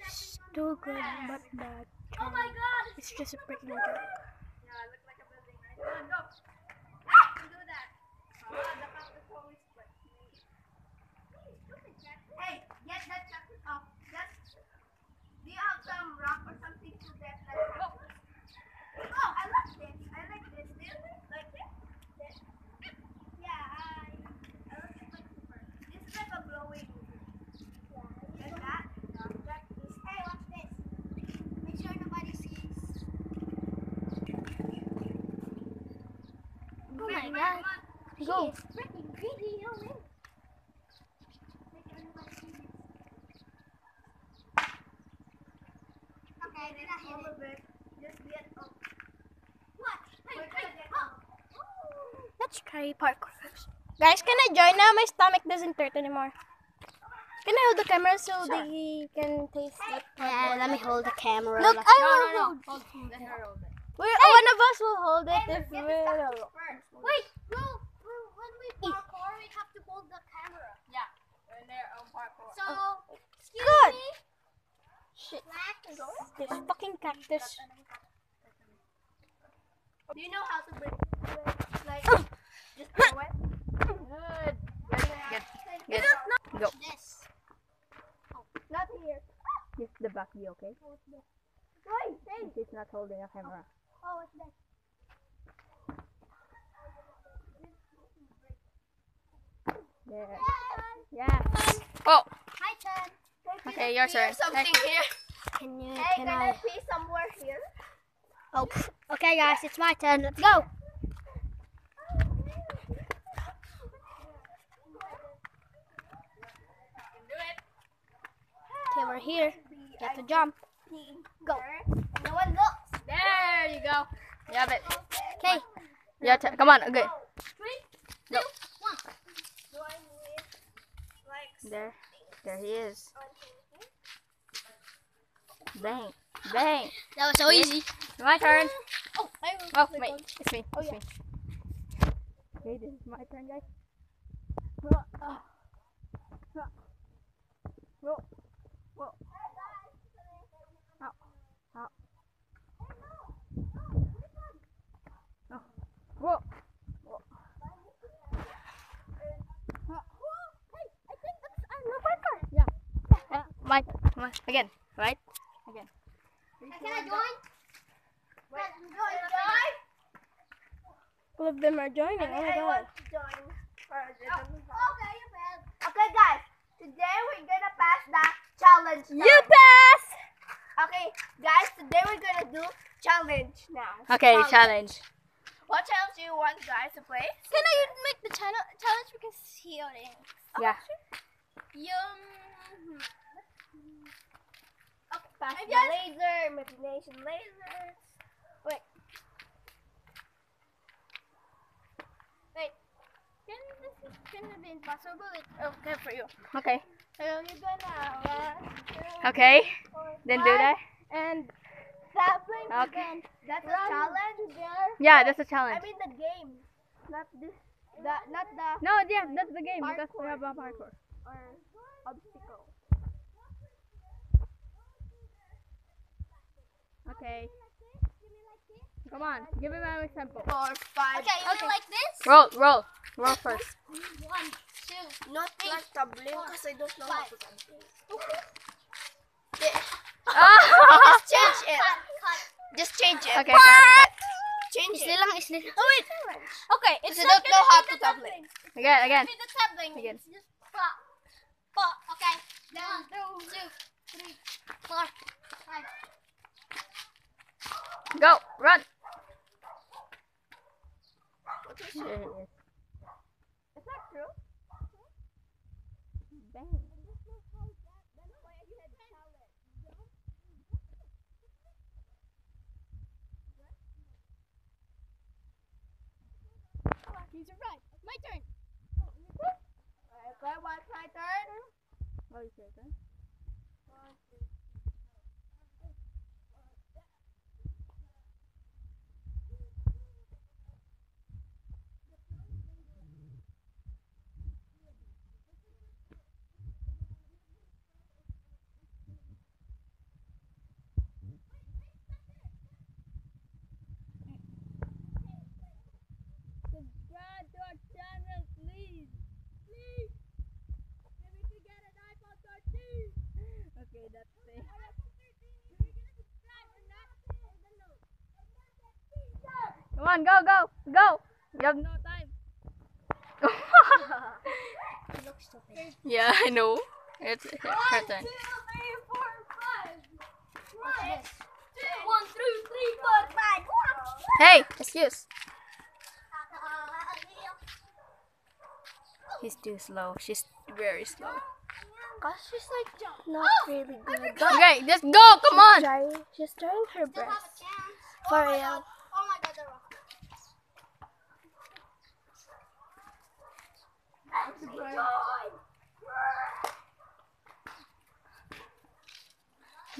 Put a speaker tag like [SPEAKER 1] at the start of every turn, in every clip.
[SPEAKER 1] This is too good, but bad.
[SPEAKER 2] Oh my god.
[SPEAKER 1] It's just a freaking joke.
[SPEAKER 2] Yeah, it looks like a building, right? Come on, go. Ah, you can do that. Oh, the cactus always split. Hey, get that cactus off. Just, do you have some rock or something to get that cactus? Oh, I like this. I like this. Do you like this? This. Yeah, I, I like it like super. This is like a glowing. Like that. That is. Hey, watch this. Make sure nobody sees.
[SPEAKER 1] Oh my god. Go.
[SPEAKER 2] freaking greedy, you know Make everybody see this. Okay, then I hit it. Just get up. What? Hey, We're gonna get up.
[SPEAKER 1] Let's try parkour first. Guys, can I join now? My stomach doesn't hurt anymore. Can I hold the camera so they can taste it?
[SPEAKER 3] Yeah, let me hold the camera.
[SPEAKER 1] Look, I will hold.
[SPEAKER 2] Hold, let her hold it.
[SPEAKER 1] We're, One of us will hold it
[SPEAKER 2] Hey,
[SPEAKER 1] if we're.
[SPEAKER 2] the cactus first. Wait, no. When we parkour, we have to hold the camera. Yeah, when they're on parkour. So, oh. excuse
[SPEAKER 1] Good.
[SPEAKER 2] me.
[SPEAKER 1] Shit.
[SPEAKER 2] Relax.
[SPEAKER 1] This fucking cactus.
[SPEAKER 2] Do you know how to break break, like oh. just throw it? Good.
[SPEAKER 3] Get,
[SPEAKER 2] It
[SPEAKER 3] get.
[SPEAKER 2] is not
[SPEAKER 3] Go.
[SPEAKER 2] this. Oh, not here.
[SPEAKER 3] Is the back be okay?
[SPEAKER 2] Oh, Wait, hey.
[SPEAKER 3] She's not holding a camera.
[SPEAKER 2] Oh, what's that?
[SPEAKER 3] Yeah.
[SPEAKER 2] Yeah.
[SPEAKER 3] Yeah. Oh.
[SPEAKER 2] Hi, Chen. Can
[SPEAKER 3] Okay,
[SPEAKER 2] I
[SPEAKER 3] your
[SPEAKER 2] pee
[SPEAKER 3] turn.
[SPEAKER 2] Something here.
[SPEAKER 1] Can you?
[SPEAKER 2] Hey,
[SPEAKER 1] Can
[SPEAKER 2] can I
[SPEAKER 1] I?
[SPEAKER 2] pee somewhere here?
[SPEAKER 1] Oh, pff. okay, guys, it's my turn. Let's go. Okay, we're here. You have to jump.
[SPEAKER 2] Go. No one looks.
[SPEAKER 3] There you go. You have it.
[SPEAKER 1] Okay.
[SPEAKER 3] Your turn. Come on. Okay.
[SPEAKER 2] Three, two, one. Do I need like
[SPEAKER 3] There. There he is. Bang. Bang.
[SPEAKER 1] That was so easy.
[SPEAKER 3] My turn.
[SPEAKER 2] Oh, I
[SPEAKER 3] Oh, wait. It's me.
[SPEAKER 2] Oh,
[SPEAKER 3] It's
[SPEAKER 2] yeah.
[SPEAKER 3] me. Okay, this is my turn, guys. Whoa. Whoa. Ow. Ow. Oh. Whoa. Whoa. Yeah. My, my, again, right? Again.
[SPEAKER 2] Can I join? Wait, join, join.
[SPEAKER 1] All of them are joining. Oh my god.
[SPEAKER 2] join. Oh, okay, you pass. Okay, guys. Today we're gonna pass the challenge.
[SPEAKER 1] You
[SPEAKER 2] time.
[SPEAKER 1] pass.
[SPEAKER 2] Okay, guys. Today we're gonna do challenge now.
[SPEAKER 3] Okay, challenge.
[SPEAKER 2] What challenge do you want guys to play?
[SPEAKER 1] Can I make the channel challenge because he already?
[SPEAKER 3] Yeah.
[SPEAKER 2] Yum. Okay,
[SPEAKER 1] Maybe
[SPEAKER 2] the laser, imagination lasers. Wait. Wait. Can this is gonna be impossible? It's okay oh, for you.
[SPEAKER 3] Okay.
[SPEAKER 2] So you're gonna two,
[SPEAKER 3] Okay.
[SPEAKER 2] four,
[SPEAKER 3] Then do that.
[SPEAKER 2] and sapling
[SPEAKER 3] Okay.
[SPEAKER 2] again. That's a challenge there.
[SPEAKER 3] Yeah, that's a challenge.
[SPEAKER 2] I mean the game, not this. The not the
[SPEAKER 3] No, yeah, that's the game because we
[SPEAKER 2] Parkour.
[SPEAKER 3] have a parkour.
[SPEAKER 2] or obstacle.
[SPEAKER 3] Okay. Come on, give me my example.
[SPEAKER 2] Four, five.
[SPEAKER 1] Okay, you mean like this?
[SPEAKER 3] Roll, roll, roll first.
[SPEAKER 2] One, two, not like tabling because I don't know how to tabling.
[SPEAKER 3] Ah!
[SPEAKER 2] Just change it. Just change it.
[SPEAKER 3] okay, okay.
[SPEAKER 2] Change
[SPEAKER 1] Isli
[SPEAKER 2] it.
[SPEAKER 1] lang, isli.
[SPEAKER 2] Oh wait.
[SPEAKER 1] Okay, it's
[SPEAKER 2] you
[SPEAKER 1] not
[SPEAKER 2] don't know how to
[SPEAKER 1] the
[SPEAKER 2] tabling.
[SPEAKER 3] Again, again.
[SPEAKER 1] Be the tabling.
[SPEAKER 3] Again.
[SPEAKER 1] It's just pa, pa. Okay. One, two, three, four, five.
[SPEAKER 3] Go, run.
[SPEAKER 2] What is
[SPEAKER 3] There
[SPEAKER 2] it?
[SPEAKER 3] he is.
[SPEAKER 2] Is that true?
[SPEAKER 3] Bang.
[SPEAKER 1] He's right. My turn.
[SPEAKER 2] Okay, what's my turn?
[SPEAKER 3] Oh, it's your turn. Okay, that's it. Come on, go, go, go. You have no time. yeah, I know. It's her turn.
[SPEAKER 4] One, two, three, four, five.
[SPEAKER 3] Hey, excuse. He's too slow. She's very slow.
[SPEAKER 2] Cause she's like not oh, really good.
[SPEAKER 3] Okay, just go. Come on.
[SPEAKER 2] Trying, she's trying her
[SPEAKER 4] Still have
[SPEAKER 2] best.
[SPEAKER 4] Oh
[SPEAKER 2] For
[SPEAKER 4] oh my
[SPEAKER 2] real.
[SPEAKER 4] God. Oh my god, the rock.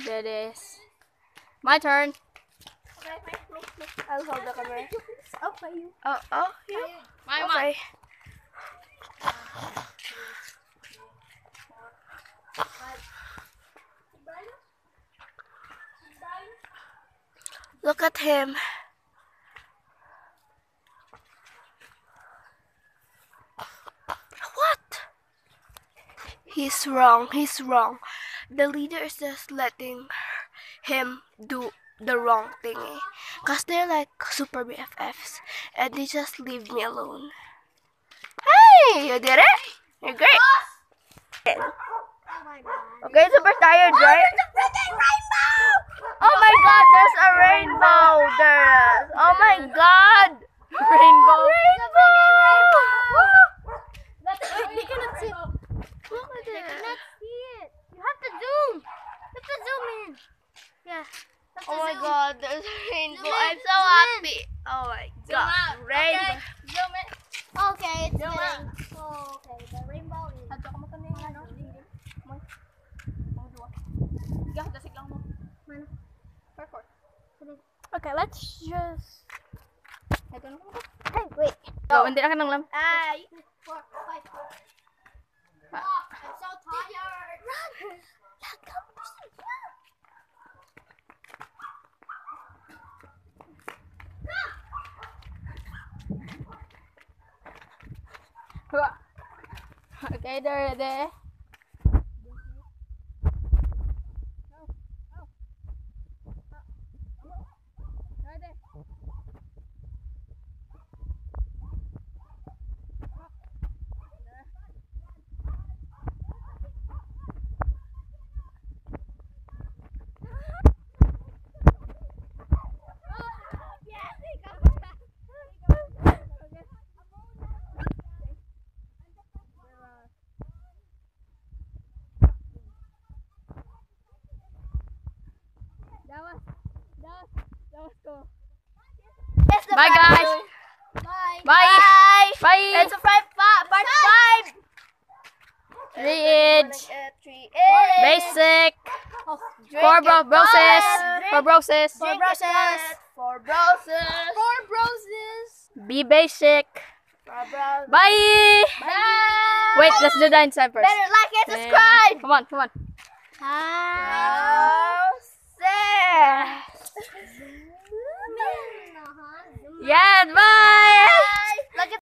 [SPEAKER 3] That is my turn.
[SPEAKER 4] Okay, me, me, me.
[SPEAKER 2] I'll hold the camera. Okay.
[SPEAKER 3] Oh, oh, you. My
[SPEAKER 2] Okay. Look at him. What? He's wrong. He's wrong. The leader is just letting him do the wrong thingy. Cause they're like super BFFs. And they just leave me alone. Hey! You did it! You're great!
[SPEAKER 4] Oh.
[SPEAKER 2] Okay, super tired, right?
[SPEAKER 4] A rainbow!
[SPEAKER 2] Oh my god, there's a rainbow! There is. Oh my god!
[SPEAKER 3] Rainbow.
[SPEAKER 4] That's
[SPEAKER 2] They cannot see. Look at
[SPEAKER 4] They
[SPEAKER 2] it.
[SPEAKER 4] cannot see it. You have to zoom. You have to zoom in. Yeah. That's
[SPEAKER 2] Oh
[SPEAKER 4] the
[SPEAKER 2] my
[SPEAKER 4] zoom.
[SPEAKER 2] god, there's a rainbow.
[SPEAKER 4] Zoom in,
[SPEAKER 2] I'm so
[SPEAKER 4] zoom in.
[SPEAKER 2] happy. Oh my
[SPEAKER 3] Zoom
[SPEAKER 2] god.
[SPEAKER 3] out.
[SPEAKER 2] Rainbow.
[SPEAKER 3] Okay. Zoom in.
[SPEAKER 4] Okay, it's
[SPEAKER 3] Zoom
[SPEAKER 4] getting. Oh, okay. The rainbow is.
[SPEAKER 3] Adto ka mo to niya, ano? Moy. Mga dua. Ikaw, dasig lang mo.
[SPEAKER 4] Mana?
[SPEAKER 3] Parkour.
[SPEAKER 2] Okay, let's just.
[SPEAKER 3] Ito na mo.
[SPEAKER 2] Hey, wait.
[SPEAKER 3] Go, hindi na ka nang lam.
[SPEAKER 2] Ay.
[SPEAKER 4] Four, five. Oh, I'm so tired. Run. Ah.
[SPEAKER 3] Okay, there, there. Bye,
[SPEAKER 2] part
[SPEAKER 3] guys.
[SPEAKER 2] two.
[SPEAKER 4] Bye.
[SPEAKER 3] Bye. Bye.
[SPEAKER 2] It's a five pa- part five.
[SPEAKER 3] Three age.
[SPEAKER 2] Three age.
[SPEAKER 3] Basic. Four bro broses. Four broses.
[SPEAKER 2] Four broses. Four broses.
[SPEAKER 4] Four broses.
[SPEAKER 3] Be basic.
[SPEAKER 2] Four.
[SPEAKER 3] Bye.
[SPEAKER 2] Bye.
[SPEAKER 3] Wait, let's do that inside first.
[SPEAKER 2] Better like and subscribe.
[SPEAKER 3] Come on, come on.
[SPEAKER 2] How's
[SPEAKER 3] yeah, bye!